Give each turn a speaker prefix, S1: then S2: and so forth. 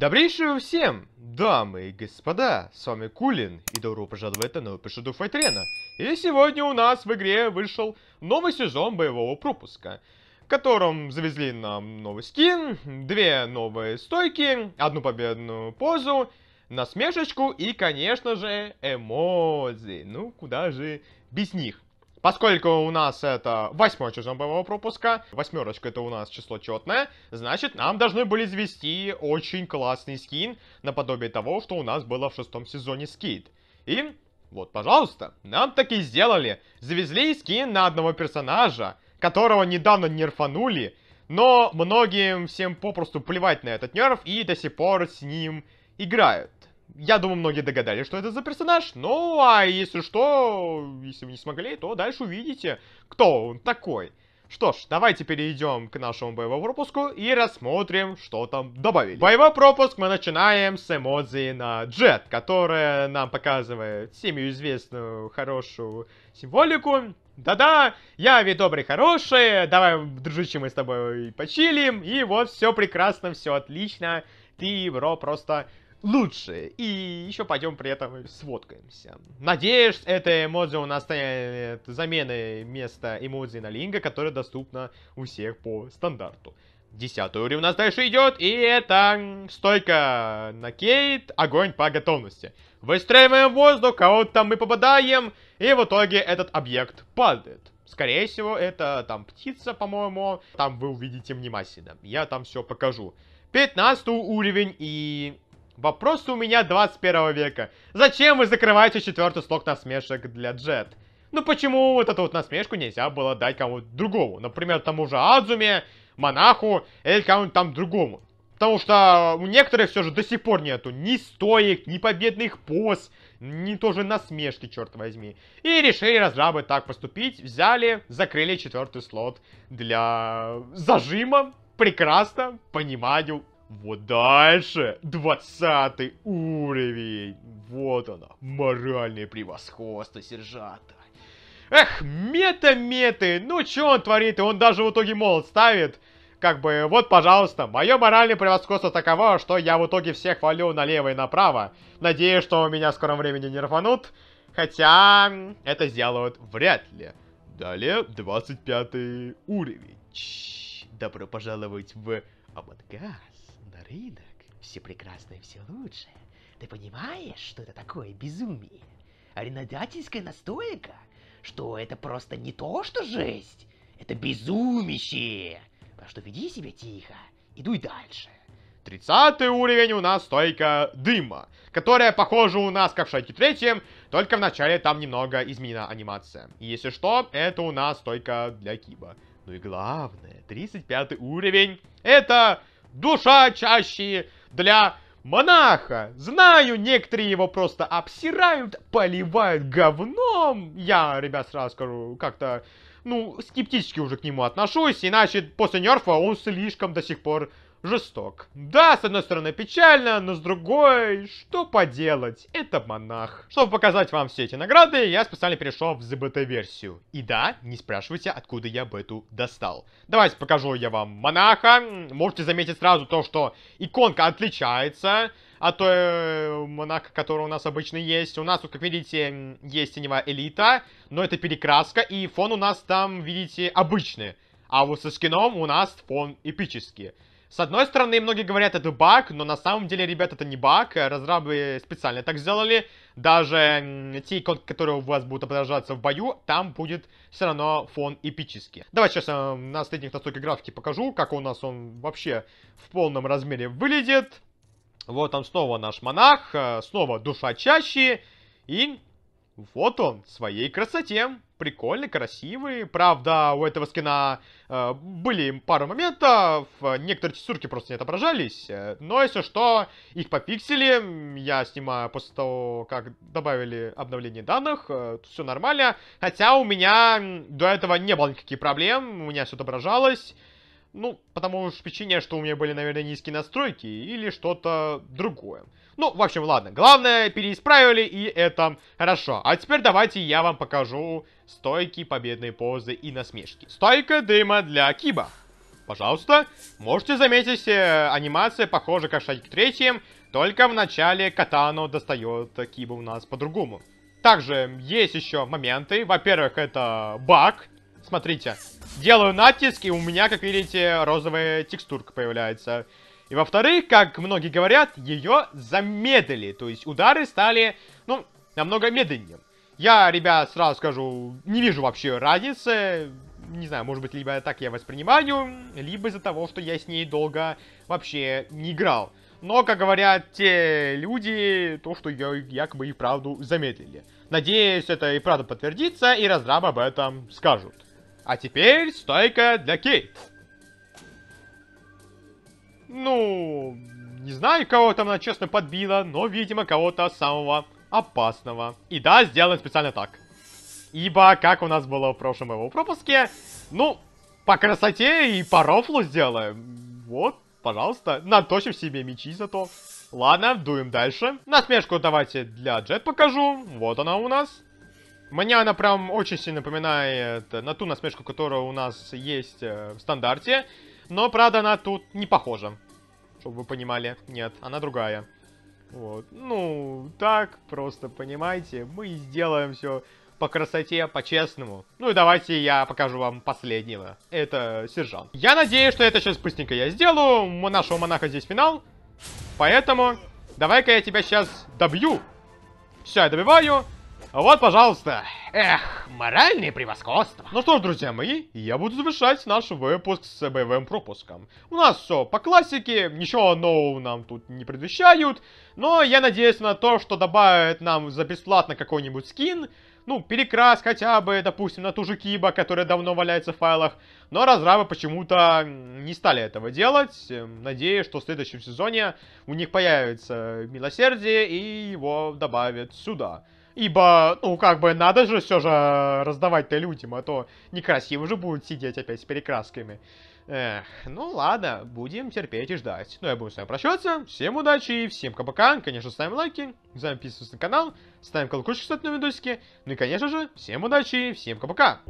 S1: Добрейшего всем, дамы и господа, с вами Кулин, и добро пожаловать на новый эпизод Файтрена. И сегодня у нас в игре вышел новый сезон боевого пропуска, в котором завезли нам новый скин, две новые стойки, одну победную позу, насмешечку и, конечно же, эмодзи. Ну, куда же без них. Поскольку у нас это восьмой сезон боевого пропуска, восьмерочка это у нас число четное, значит нам должны были завести очень классный скин, наподобие того, что у нас было в шестом сезоне скид. И вот, пожалуйста, нам таки сделали. Завезли скин на одного персонажа, которого недавно нерфанули, но многим всем попросту плевать на этот нерф и до сих пор с ним играют. Я думаю, многие догадались, что это за персонаж. Ну, а если что, если вы не смогли, то дальше увидите, кто он такой. Что ж, давайте перейдем к нашему боевому пропуску и рассмотрим, что там добавили. Боевой пропуск мы начинаем с эмодзи на джет, которая нам показывает всеми известную хорошую символику. Да-да, я ведь добрый, хороший, давай, дружище, мы с тобой почилим, и вот все прекрасно, все отлично, ты, бро, просто лучше. И еще пойдем при этом сводкаемся. Надеюсь, эта эмодзи у нас станет заменой места эмодзи на линга, которая доступна у всех по стандарту. Десятый уровень у нас дальше идет, и это стойка на кейт, огонь по готовности. Выстраиваем воздух, кого-то там мы попадаем, и в итоге этот объект падает. Скорее всего, это там птица, по-моему. Там вы увидите внимательно. Я там все покажу. 15 уровень и Вопрос у меня 21 века. Зачем вы закрываете четвертый слог насмешек для Джет? Ну почему вот эту вот насмешку нельзя было дать кому-то другому? Например, тому же Адзуме, Монаху или кому-нибудь там другому. Потому что у некоторых все же до сих пор нету ни стоек, ни победных поз, ни тоже насмешки, черт возьми. И решили разрабы так поступить. Взяли, закрыли четвертый слот для зажима. Прекрасно, понимаю, вот дальше, 20 уровень. Вот она, моральное превосходство сержанта. Эх, мета-меты, ну что он творит, и он даже в итоге молот ставит. Как бы, вот, пожалуйста, мое моральное превосходство таково, что я в итоге всех валю налево и направо. Надеюсь, что меня в скором времени не рванут. Хотя, это сделают вряд ли. Далее, 25 уровень. Добро пожаловать в Амангас рынок. Все прекрасное, все лучшее. Ты понимаешь, что это такое безумие? Арендодательская настойка? Что это просто не то, что жесть? Это безумище! Так что веди себя тихо. Идуй дальше. 30 уровень у нас стойка дыма, которая похожа у нас как в шайке третьем, только в начале там немного изменена анимация. И если что, это у нас стойка для киба. Ну и главное, 35 уровень, это душа чаще для монаха. Знаю, некоторые его просто обсирают, поливают говном. Я, ребят, сразу скажу, как-то, ну, скептически уже к нему отношусь. Иначе после нерфа он слишком до сих пор жесток. Да, с одной стороны печально, но с другой, что поделать, это монах. Чтобы показать вам все эти награды, я специально перешел в ЗБТ-версию. И да, не спрашивайте, откуда я бету достал. Давайте покажу я вам монаха. Можете заметить сразу то, что иконка отличается от той э, монаха, который у нас обычно есть. У нас, как видите, есть теневая элита, но это перекраска, и фон у нас там, видите, обычный. А вот со скином у нас фон эпический. С одной стороны, многие говорят, это баг, но на самом деле, ребят, это не баг. Разрабы специально так сделали. Даже те иконки, которые у вас будут отображаться в бою, там будет все равно фон эпический. Давайте сейчас я на средних настройках графики покажу, как у нас он вообще в полном размере выглядит. Вот там снова наш монах, э, снова душа чаще. И вот он, в своей красоте прикольный, красивый. Правда, у этого скина э, были пару моментов, некоторые текстурки просто не отображались. Э, но если что, их пофиксили. Я снимаю после того, как добавили обновление данных. Э, все нормально. Хотя у меня до этого не было никаких проблем. У меня все отображалось. Ну, потому что причине, что у меня были, наверное, низкие настройки или что-то другое. Ну, в общем, ладно. Главное, переисправили, и это хорошо. А теперь давайте я вам покажу стойки, победные позы и насмешки. Стойка дыма для Киба. пожалуйста. Можете заметить, э, анимация похожа как в Шаге третьем, только в начале Катано достает Киба у нас по-другому. Также есть еще моменты. Во-первых, это баг. Смотрите, делаю натиск, и у меня, как видите, розовая текстурка появляется. И во-вторых, как многие говорят, ее замедлили. То есть удары стали, ну, намного медленнее. Я, ребят, сразу скажу, не вижу вообще разницы. Не знаю, может быть, либо так я воспринимаю, либо из-за того, что я с ней долго вообще не играл. Но, как говорят те люди, то, что ее якобы и правду замедлили. Надеюсь, это и правда подтвердится, и разрабы об этом скажут. А теперь стойка для Кейт. Ну, не знаю, кого там она честно подбила, но, видимо, кого-то самого опасного. И да, сделано специально так. Ибо, как у нас было в прошлом его пропуске, ну, по красоте и по рофлу сделаем. Вот, пожалуйста, наточим себе мечи зато. Ладно, дуем дальше. Насмешку давайте для Джет покажу. Вот она у нас. Мне она прям очень сильно напоминает на ту насмешку, которая у нас есть э, в стандарте. Но, правда, она тут не похожа. Чтобы вы понимали. Нет, она другая. Вот. Ну, так, просто понимаете, мы сделаем все по красоте, по-честному. Ну и давайте я покажу вам последнего. Это сержант. Я надеюсь, что это сейчас быстренько я сделаю. У нашего монаха здесь финал. Поэтому, давай-ка я тебя сейчас добью. Все, я добиваю. Вот, пожалуйста. Эх, моральное превосходство. Ну что ж, друзья мои, я буду завершать наш выпуск с боевым пропуском. У нас все по классике, ничего нового нам тут не предвещают. Но я надеюсь на то, что добавят нам за бесплатно какой-нибудь скин. Ну, перекрас хотя бы, допустим, на ту же Киба, которая давно валяется в файлах. Но разрабы почему-то не стали этого делать. Надеюсь, что в следующем сезоне у них появится милосердие и его добавят сюда. Ибо, ну, как бы, надо же все же раздавать-то людям, а то некрасиво же будут сидеть опять с перекрасками. Эх, ну ладно, будем терпеть и ждать. Ну, я буду с вами прощаться. Всем удачи, всем кабака. Конечно, ставим лайки, подписываться на канал, ставим колокольчик, кстати, на видосики. Ну и, конечно же, всем удачи, всем кабака.